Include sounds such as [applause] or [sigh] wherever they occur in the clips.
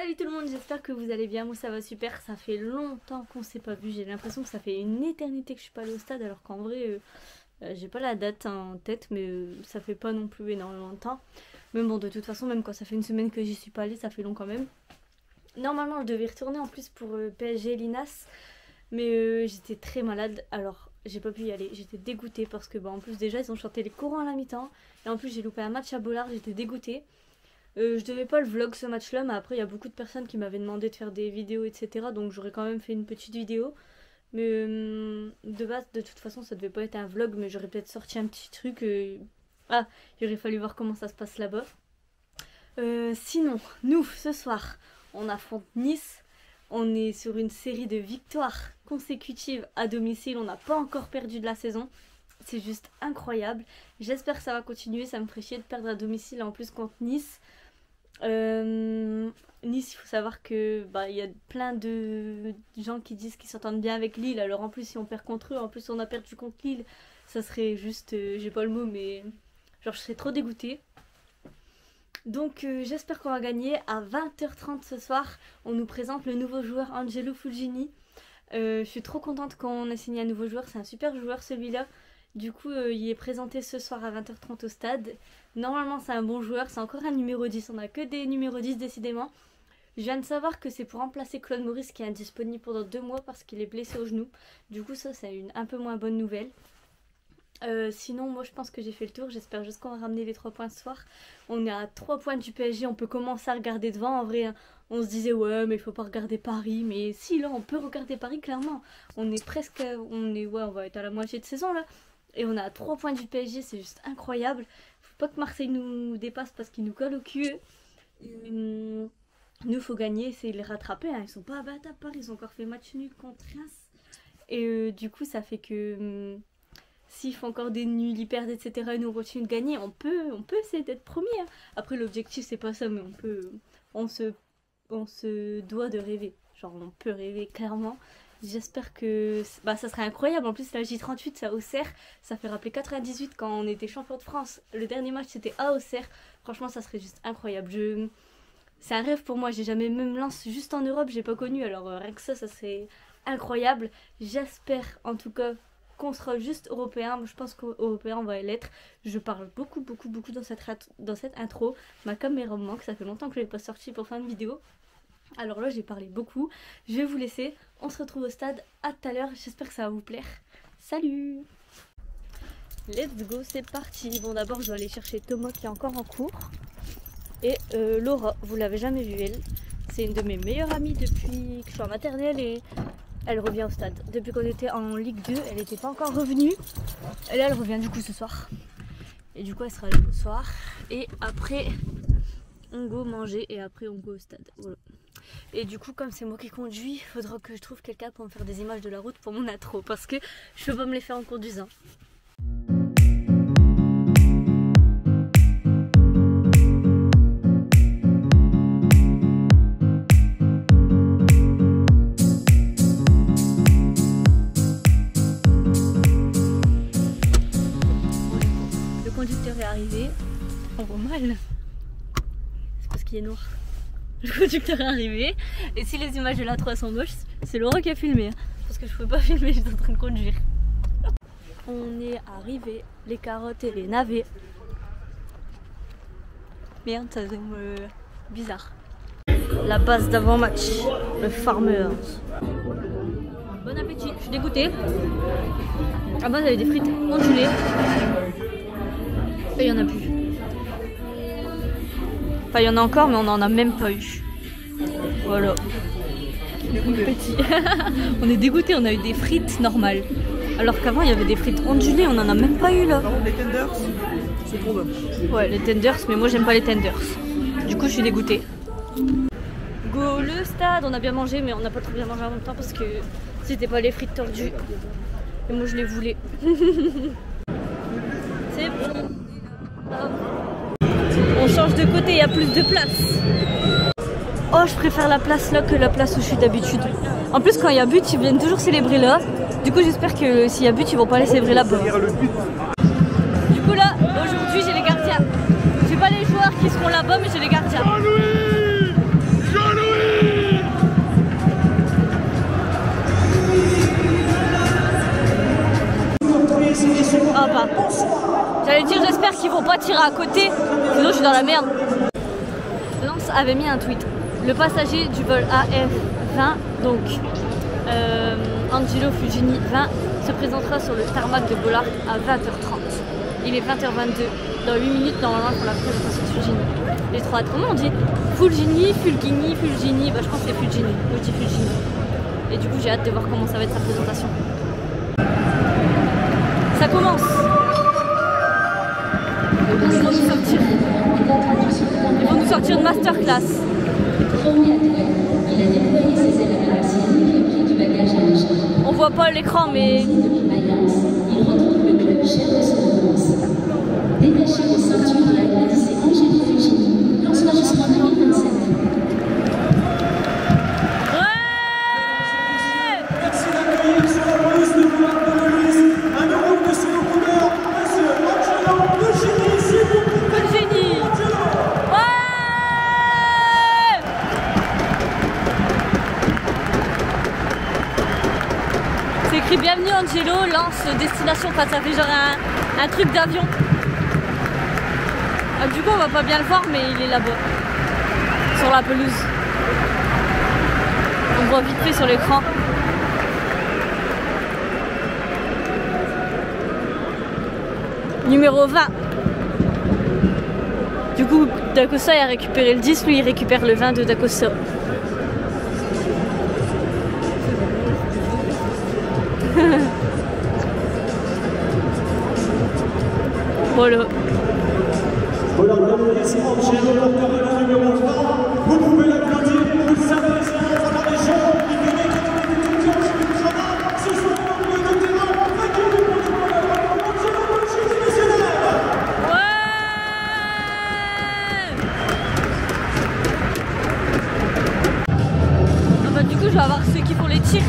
Salut tout le monde, j'espère que vous allez bien. Moi ça va super, ça fait longtemps qu'on s'est pas vu. J'ai l'impression que ça fait une éternité que je suis pas allée au stade alors qu'en vrai euh, euh, j'ai pas la date en tête mais euh, ça fait pas non plus énormément de temps. Mais bon de toute façon même quand ça fait une semaine que j'y suis pas allée ça fait long quand même. Normalement je devais retourner en plus pour PSG Linas mais j'étais très malade alors j'ai pas pu y aller. J'étais dégoûtée parce que bah, en plus déjà ils ont chanté les courants à la mi-temps et en plus j'ai loupé un match à Bollard, j'étais dégoûtée. Euh, je devais pas le vlog ce match-là, mais après il y a beaucoup de personnes qui m'avaient demandé de faire des vidéos, etc. Donc j'aurais quand même fait une petite vidéo. Mais euh, de base, de toute façon, ça devait pas être un vlog, mais j'aurais peut-être sorti un petit truc. Euh, ah, il aurait fallu voir comment ça se passe là-bas. sinon, nous, ce soir, on affronte Nice. On est sur une série de victoires consécutives à domicile. On n'a pas encore perdu de la saison. C'est juste incroyable. J'espère que ça va continuer. Ça me ferait chier de perdre à domicile en plus contre Nice. Euh, nice, il faut savoir que bah il y a plein de gens qui disent qu'ils s'entendent bien avec Lille. Alors en plus si on perd contre eux, en plus on a perdu contre Lille, ça serait juste, euh, j'ai pas le mot, mais genre je serais trop dégoûtée. Donc euh, j'espère qu'on va gagner. À 20h30 ce soir, on nous présente le nouveau joueur Angelo Fulgini. je suis trop contente qu'on ait signé un nouveau joueur. C'est un super joueur celui-là. Du coup, euh, il est présenté ce soir à 20h30 au stade. Normalement, c'est un bon joueur. C'est encore un numéro 10. On n'a que des numéros 10 décidément. Je viens de savoir que c'est pour remplacer Claude Maurice qui est indisponible pendant deux mois parce qu'il est blessé au genou. Du coup, ça, c'est une un peu moins bonne nouvelle. Euh, sinon, moi je pense que j'ai fait le tour. J'espère juste qu'on va ramener les 3 points ce soir. On est à 3 points du PSG. On peut commencer à regarder devant. En vrai, hein, on se disait ouais, mais il faut pas regarder Paris. Mais si, là, on peut regarder Paris clairement. On est presque. On est. Ouais, on va être à la moitié de saison là. Et on a 3 points du PSG, c'est juste incroyable. Faut pas que Marseille nous dépasse parce qu'il nous colle au cul. Hum, nous, faut gagner, c'est les rattraper. Hein. Ils sont pas abattables part, ils ont encore fait match nul contre Reims. Et euh, du coup, ça fait que hum, s'ils font encore des nuls, ils perdent, etc., et nous continuons de gagner, on peut, on peut essayer d'être premier. Hein. Après, l'objectif, c'est pas ça, mais on peut. On se, on se doit de rêver. Genre, on peut rêver clairement. J'espère que bah, ça serait incroyable. En plus, la J38, c'est à Auxerre. Ça fait rappeler 98 quand on était champion de France. Le dernier match, c'était à Auxerre. Franchement, ça serait juste incroyable. Je... C'est un rêve pour moi. J'ai jamais même lancé juste en Europe. J'ai pas connu. Alors, euh, rien que ça, ça serait incroyable. J'espère en tout cas qu'on sera juste européen. Je pense qu'européen, on va l'être. Je parle beaucoup, beaucoup, beaucoup dans cette, dans cette intro. Ma caméra me manque. Ça fait longtemps que je l'ai pas sorti pour faire une vidéo. Alors là, j'ai parlé beaucoup. Je vais vous laisser. On se retrouve au stade. À tout à l'heure. J'espère que ça va vous plaire. Salut Let's go, c'est parti. Bon, d'abord, je dois aller chercher Thomas qui est encore en cours. Et euh, Laura, vous l'avez jamais vue, elle. C'est une de mes meilleures amies depuis que je suis en maternelle et elle revient au stade. Depuis qu'on était en Ligue 2, elle n'était pas encore revenue. Et là, elle revient du coup ce soir. Et du coup, elle sera là ce soir. Et après, on go manger et après, on go au stade. Voilà. Et du coup, comme c'est moi qui conduis, il faudra que je trouve quelqu'un pour me faire des images de la route pour mon intro parce que je peux me les faire en conduisant. Le conducteur est arrivé. On voit mal. C'est parce qu'il est noir le conducteur est arrivé. Et si les images de la 3 sont moches, c'est Laura qui a filmé. Hein. Parce que je peux pas [laughs] filmer, je suis en train de conduire. On est arrivé, les carottes et les navets. Merde, ça semble bizarre. La base d'avant-match, le Farmers. Bon appétit, je suis dégoûtée. À base, il y avait des frites ondulées. Et il y en a plus. Enfin, il y en a encore, mais on n'en a même pas eu. Voilà. Petit. [laughs] on est dégoûté, on a eu des frites normales. Alors qu'avant, il y avait des frites ondulées, on n'en a même pas eu là. les tenders, c'est trop bon. Ouais, les tenders, mais moi j'aime pas les tenders. Du coup, je suis dégoûtée. Go le stade, on a bien mangé, mais on n'a pas trop bien mangé en même temps parce que c'était pas les frites tordues. Et moi, je les voulais. [laughs] c'est bon on de côté, il y a plus de place. Oh, je préfère la place là que la place où je suis d'habitude. En plus, quand il y a but, ils viennent toujours célébrer là. Du coup, j'espère que s'il y a but, ils vont pas aller célébrer là-bas. Du coup, là, aujourd'hui, j'ai les gardiens. J'ai pas les joueurs qui seront là-bas, mais j'ai les gardiens. Sortir à côté, sinon je suis dans la merde. Lance avait mis un tweet. Le passager du vol AF20, donc euh, Angelo Fugini 20, se présentera sur le tarmac de Bollard à 20h30. Il est 20h22. Dans 8 minutes, normalement, pour la présentation de Fugini. Les trois, comment on dit? Fulgini, Fulgini, Fulgini. Bah, je pense que c'est Fulgini. Je dis Fulgini. Et du coup, j'ai hâte de voir comment ça va être sa présentation. Ça commence Ils vont nous sortir. Ils vont nous sortir de masterclass. On voit pas l'écran, mais Détachez vos ceintures et applaudissez Angélique Angelo, lance destination, enfin ça fait genre un, un truc d'avion. Ah, du coup on va pas bien le voir mais il est là-bas. Sur la pelouse. On voit vite fait sur l'écran. Numéro 20. Du coup, Dacosta a récupéré le 10, lui il récupère le 20 de Dacosta. [laughs] de numéro 20. Vous pouvez l'applaudir, vous le savez, de on on travail. Ce soir, on le terrain. Pour Ah bah du coup je vais avoir ceux qui font les tirs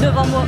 devant moi.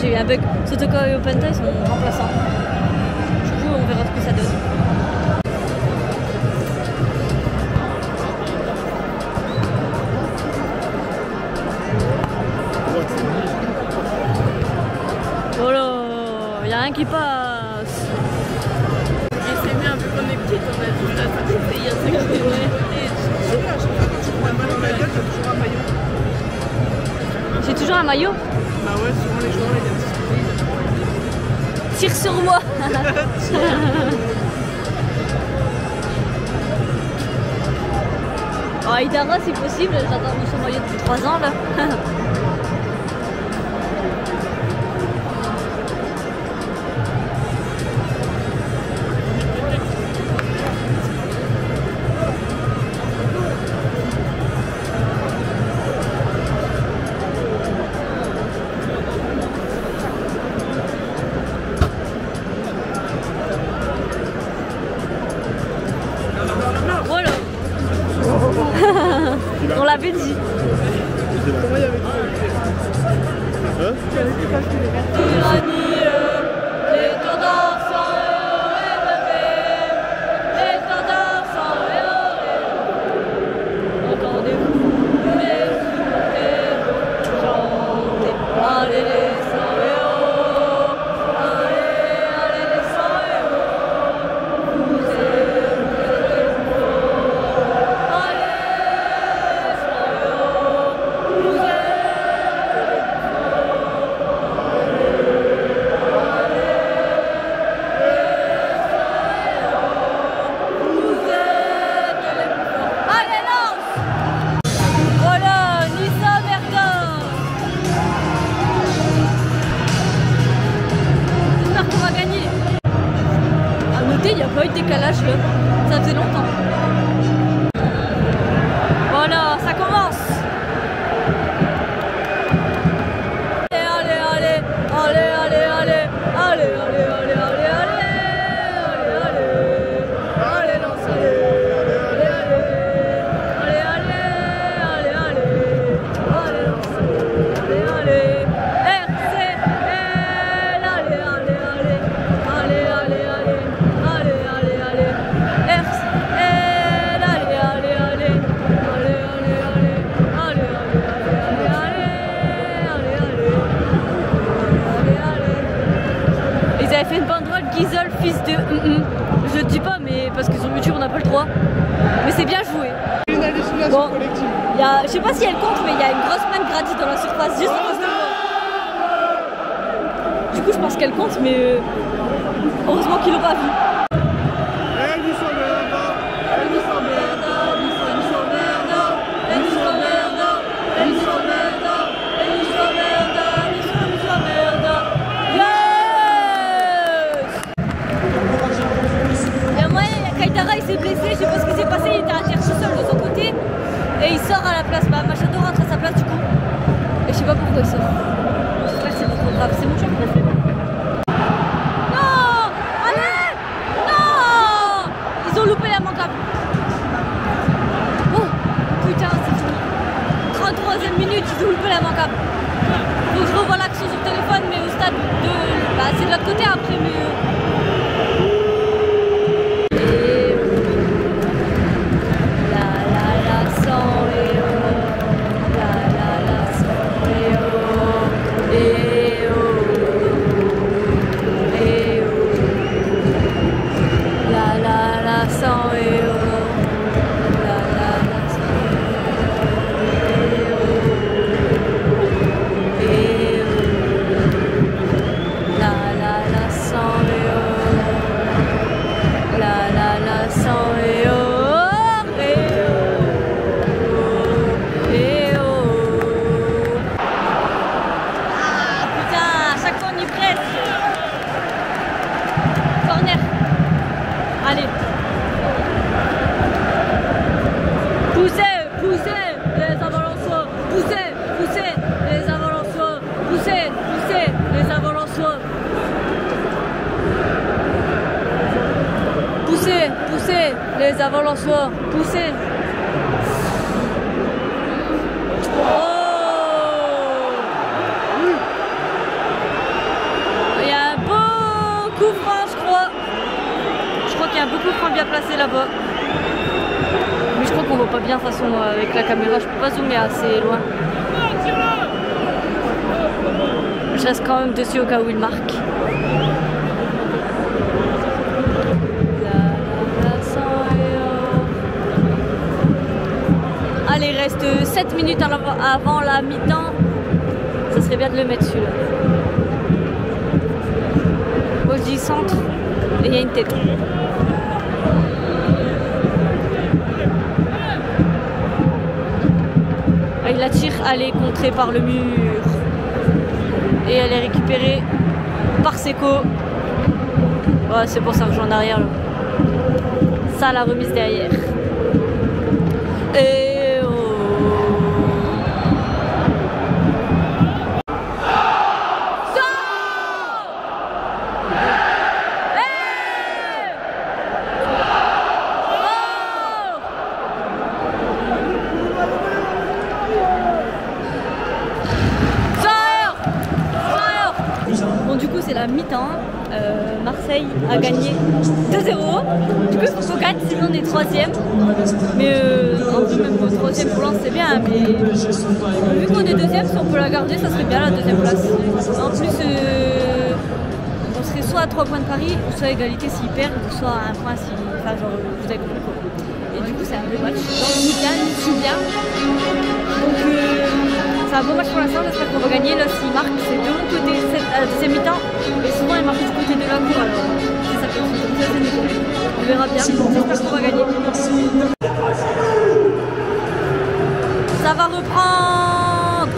J'ai eu un bug. Sotoka et Openta ils sont remplaçants. Du coup, on verra ce que ça donne. Voilà, il y a un qui passe. Et c'est mieux un peu connecté quand même. Là, fait il y a 5 minutes. Je sais pas, je sais pas quand tu prends la balle dans la gueule, t'as toujours un maillot. J'ai toujours un maillot. Bah ouais, Tire sur moi. oh, Idara, si possible, j'attends son maillot depuis 3 ans là. [laughs] je sais pas si elle compte, mais il y a une grosse manne gratis dans la surface, juste en face de moi. Du coup, je pense qu'elle compte, mais euh, heureusement qu'ils l'ont pas vu. Là-bas. Mais je crois qu'on voit pas bien de façon euh, avec la caméra, je peux pas zoomer assez loin. Je reste quand même dessus au cas où il marque. Allez, reste 7 minutes avant la mi-temps. Ça serait bien de le mettre celui-là. Moi je dis centre et il y a une tête. Elle est contrée par le mur. Et elle est récupérée par Seco. Ouais, c'est pour ça que je en arrière. Ça, la remise derrière. Et Marseille a gagné 2-0. Du coup, faut qu'on gagne, sinon on est troisième. Mais euh, en vrai, même le troisième pour c'est bien. Mais vu qu'on est deuxième, si on peut la garder, ça serait bien la deuxième place. En plus, euh, on serait soit à 3 points de Paris, ou soit à égalité s'ils perdent, ou soit à un point si. Enfin, genre, vous avez compris quoi. Et du coup, c'est un beau match. Donc, on gagne, on bien. Donc, euh, c'est un beau match pour l'instant, j'espère qu'on va gagner. Là, s'il marque, c'est de l'autre côté, c'est euh, mi-temps. Et souvent, il marque du côté de la cour, alors ça c'est. On verra bien, j'espère qu'on va gagner. Merci. Ça va reprendre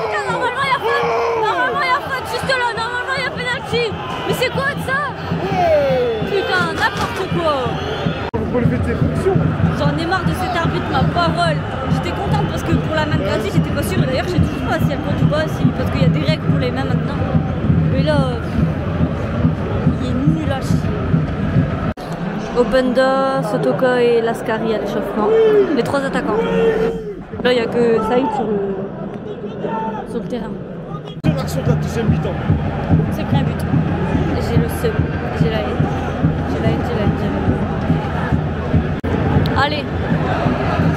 Putain, Normalement, il y a faute Normalement, il y a faute, juste là, normalement, il y a penalty Mais c'est quoi de ça? Putain, n'importe quoi Vous pouvez faire fonctions J'en ai marre de cette ma parole. J'étais contente parce que pour la main gratis, j'étais pas sûre. Et D'ailleurs, je sais toujours pas si elle compte ou pas, si... parce qu'il y a des règles pour les mains maintenant. Mais là, euh, il est nul à chier. Obenda, Sotoka et Lascari à l'échauffement. Les trois attaquants. Là, il n'y a que Saïd sur le, sur le terrain. De la deuxième mi-temps. C'est pris un but. J'ai le seum. J'ai la haine. J'ai la haine, j'ai la haine, j'ai la haine. Allez.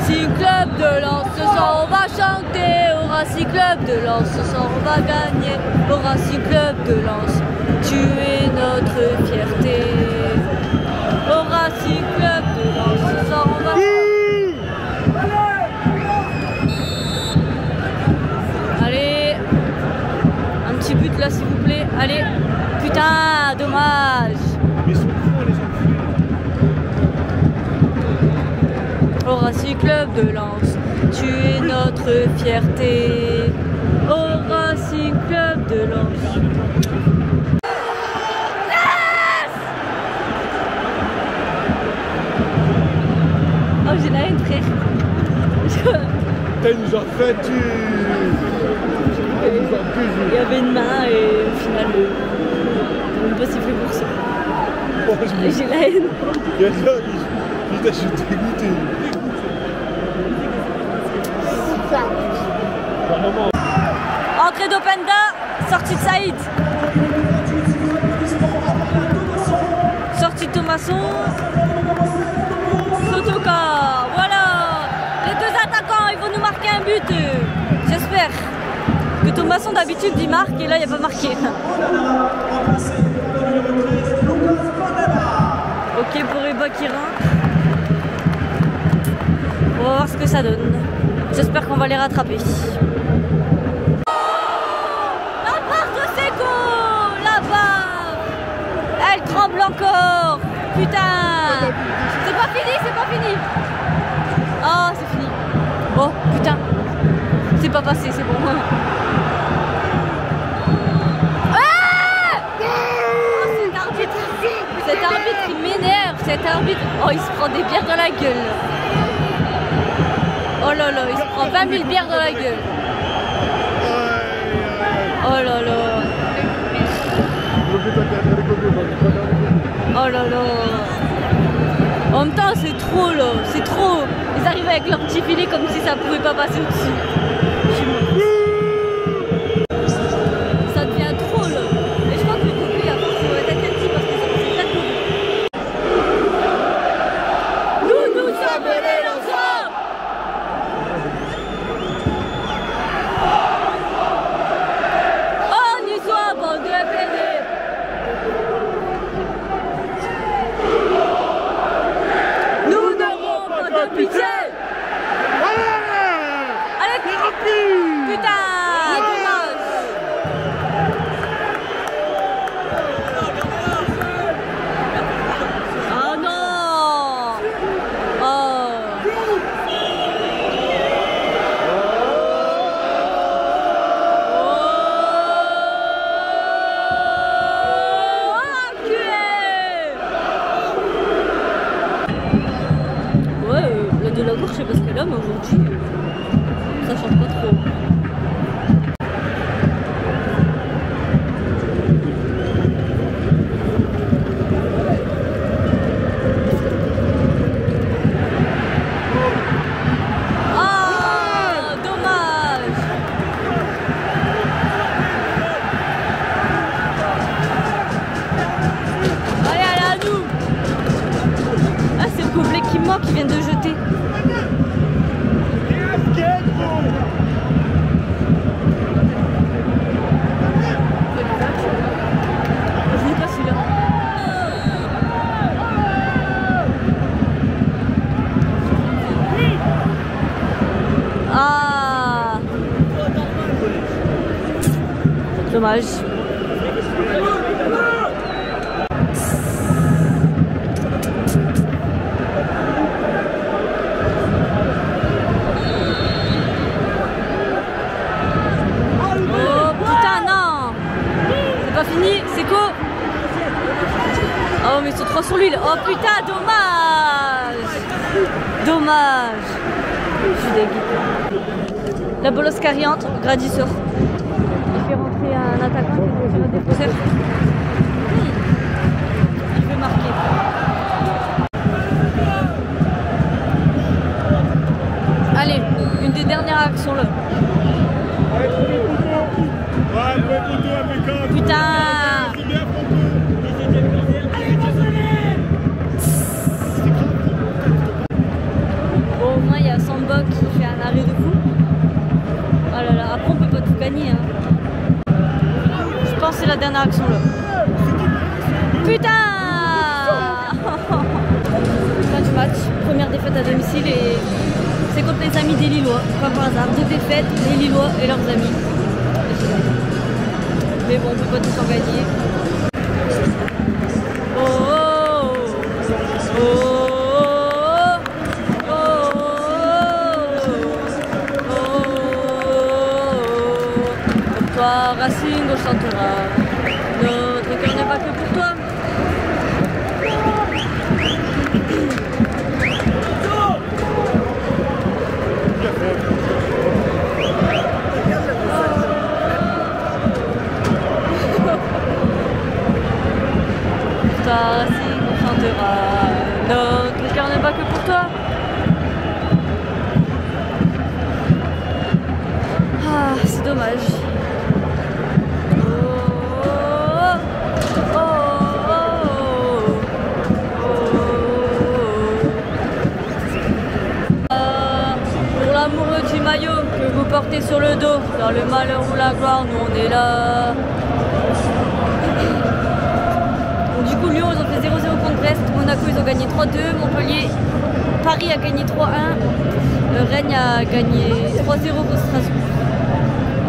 Si club de Lens, ce soir on va chanter. Au Racing Club de Lens, ce soir on va gagner. Au Racing Club de Lens, tu es notre fierté. Au Racing Club de Lens, ce soir on va. Allez. Un petit but là s'il vous plaît. Allez. Putain, dommage. Au Racing Club de Lens, tu es notre fierté. Au Racing Club de Lens. Oh, j'ai la haine, frère. Putain, il nous a fait tu. Il nous a Il y avait une main et au final, euh, on n'a pas sifflé pour ça. Oh, je J'ai la haine. Il y a là, je dégoûté. Entrée d'Openda, sortie de Saïd. Sortie de Thomasson. Sotoka. Voilà. Les deux attaquants, ils vont nous marquer un but. J'espère. Que Thomasson d'habitude il marque et là il n'y a pas marqué. Ok pour Eba qui. On va voir ce que ça donne. J'espère qu'on va les rattraper. Encore. Putain. C'est pas fini, c'est pas fini. Oh, c'est fini. Oh, putain. C'est pas passé, c'est bon. Ah Oh, cet arbitre Cet arbitre, il m'énerve Cet arbitre. Oh, il se prend des bières dans la gueule. Oh là là, il se prend 20 000 bières dans la gueule. Oh là là Oh là là. En même temps c'est trop là, c'est trop. Ils arrivent avec leur petit filet comme si ça pouvait pas passer au-dessus. Carriante, Grady sort. Il fait rentrer un attaquant qui fait un défenseur. Racing, on chantera. Portez sur le dos, dans le malheur ou la gloire, nous on est là. Du coup, Lyon, ils ont fait 0-0 contre Brest. Monaco, ils ont gagné 3-2. Montpellier, Paris a gagné 3-1. Euh, Rennes a gagné 3-0 contre Strasbourg.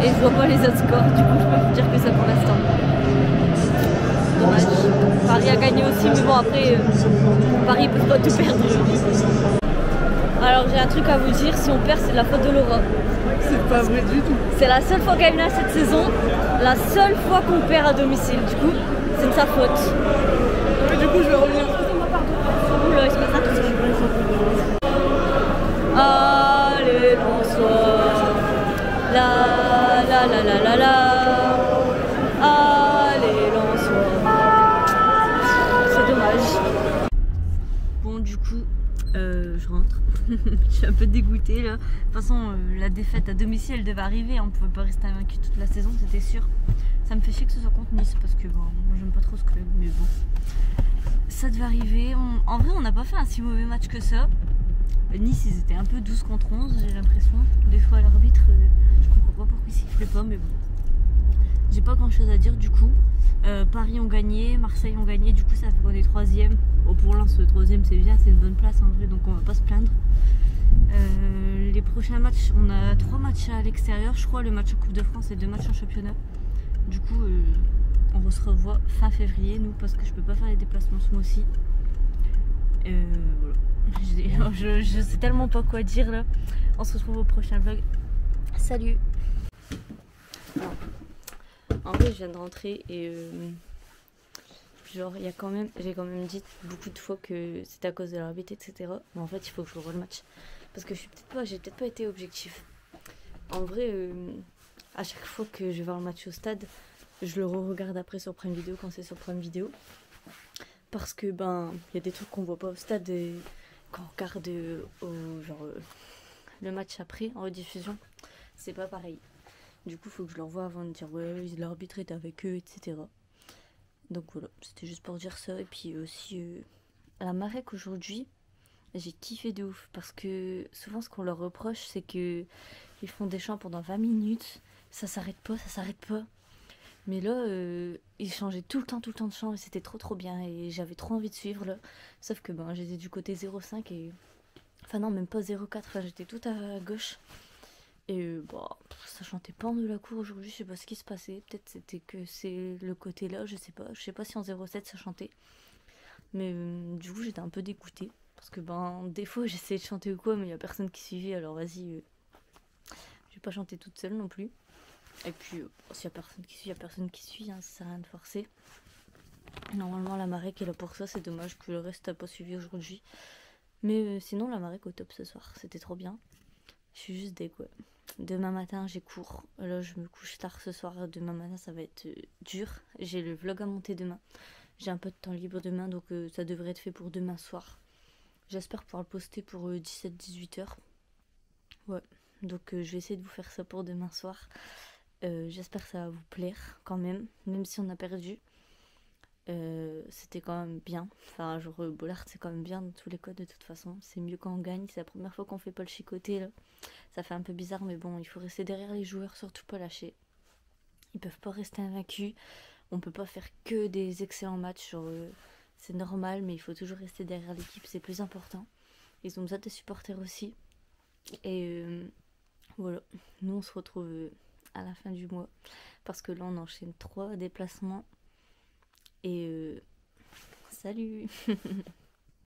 Et je vois pas les autres scores, du coup, je peux vous dire que ça pour l'instant. Dommage. Paris a gagné aussi, mais bon, après, euh, Paris peut pas tout perdre. Alors, j'ai un truc à vous dire si on perd, c'est de la faute de Laura. C'est pas vrai du tout. C'est la seule fois qu'elle a cette saison, la seule fois qu'on perd à domicile. Du coup, c'est de sa faute. Mais du coup, je vais revenir. Oula, il se passe truc. Allez, bonsoir. La la la la la la. Je rentre. [laughs] je suis un peu dégoûtée là. De toute façon, euh, la défaite à domicile elle devait arriver. On pouvait pas rester invaincu toute la saison, c'était sûr. Ça me fait chier que ce soit contre Nice parce que bon, moi j'aime pas trop ce club, mais bon. Ça devait arriver. En vrai, on n'a pas fait un si mauvais match que ça. Nice, ils étaient un peu 12 contre 11, j'ai l'impression. Des fois, l'arbitre, euh, je comprends pas pourquoi il sifflait pas, mais bon. J'ai pas grand chose à dire du coup. Euh, Paris ont gagné, Marseille ont gagné, du coup, ça fait qu'on est troisième. Bon, pour l'instant, troisième, c'est bien, c'est une bonne place en vrai, donc on va pas se plaindre. Euh, les prochains matchs, on a trois matchs à l'extérieur, je crois, le match en Coupe de France et deux matchs en championnat. Du coup, euh, on se revoit fin février, nous, parce que je peux pas faire les déplacements ce mois-ci. Voilà. [laughs] Je, je sais tellement pas quoi dire là. On se retrouve au prochain vlog. Salut En vrai, je viens de rentrer et euh, genre, il y a quand même, j'ai quand même dit beaucoup de fois que c'était à cause de l'arbitre, etc. Mais en fait, il faut que je revoie le match parce que je suis peut-être pas, j'ai peut-être pas été objectif. En vrai, euh, à chaque fois que je vais voir le match au stade, je le re-regarde après sur Prime Vidéo quand c'est sur Prime Vidéo. Parce que ben, il y a des trucs qu'on voit pas au stade et quand on regarde euh, au, genre, le match après en rediffusion, c'est pas pareil. Du coup, faut que je le revoie avant de dire ouais, l'arbitre est avec eux, etc. Donc voilà, c'était juste pour dire ça. Et puis aussi, euh, à la Marek aujourd'hui, j'ai kiffé de ouf parce que souvent ce qu'on leur reproche, c'est que ils font des chants pendant 20 minutes, ça s'arrête pas, ça s'arrête pas. Mais là, euh, ils changeaient tout le temps, tout le temps de chant et c'était trop trop bien et j'avais trop envie de suivre là. Sauf que ben, j'étais du côté 0,5 et. Enfin, non, même pas 0,4, enfin, j'étais tout à gauche. Et euh, bah, pff, ça chantait pas en de la cour aujourd'hui, je sais pas ce qui se passait. Peut-être c'était que c'est le côté là, je sais pas. Je sais pas si en 0,7 ça chantait. Mais euh, du coup, j'étais un peu dégoûtée. Parce que ben, des fois, [laughs] j'essayais de chanter ou quoi, mais il y a personne qui suivait, alors vas-y. euh, je vais pas chanter toute seule non plus. Et puis, s'il y a personne qui suit, il y a personne qui suit, hein, ça sert à rien de forcer. Normalement, la marée qui est là pour ça, c'est dommage que le reste n'a pas suivi aujourd'hui. Mais sinon, la marée au top ce soir, c'était trop bien. Je suis juste dégoûtée. Demain matin, j'ai cours. Là, je me couche tard ce soir. Demain matin, ça va être euh, dur. J'ai le vlog à monter demain. J'ai un peu de temps libre demain, donc euh, ça devrait être fait pour demain soir. J'espère pouvoir le poster pour 17-18 heures. Ouais, donc je vais essayer de vous faire ça pour demain soir. J'espère que ça va vous plaire quand même, même si on a perdu. Euh, c'était quand même bien. Enfin, genre, euh, Bollard, c'est quand même bien dans tous les cas, de toute façon. C'est mieux quand on gagne. C'est la première fois qu'on fait pas le chicoté, là. Ça fait un peu bizarre, mais bon, il faut rester derrière les joueurs, surtout pas lâcher. Ils peuvent pas rester invaincus. On peut pas faire que des excellents matchs. Euh, c'est normal, mais il faut toujours rester derrière l'équipe, c'est plus important. Ils ont besoin de supporters aussi. Et voilà, nous on se retrouve à la fin du mois. Parce que là, on enchaîne trois déplacements et euh, salut [laughs]